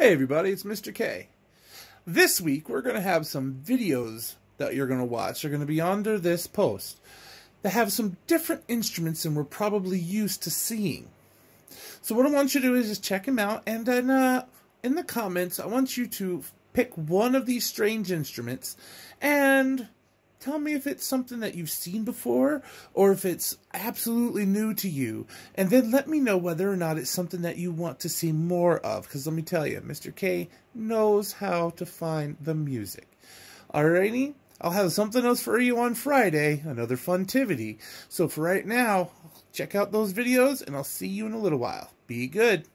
Hey everybody, it's Mr. K. This week we're going to have some videos that you're going to watch. They're going to be under this post They have some different instruments than we're probably used to seeing. So what I want you to do is just check them out and then uh, in the comments I want you to pick one of these strange instruments and Tell me if it's something that you've seen before or if it's absolutely new to you. And then let me know whether or not it's something that you want to see more of. Because let me tell you, Mr. K knows how to find the music. Alrighty? I'll have something else for you on Friday, another funtivity. So for right now, check out those videos and I'll see you in a little while. Be good.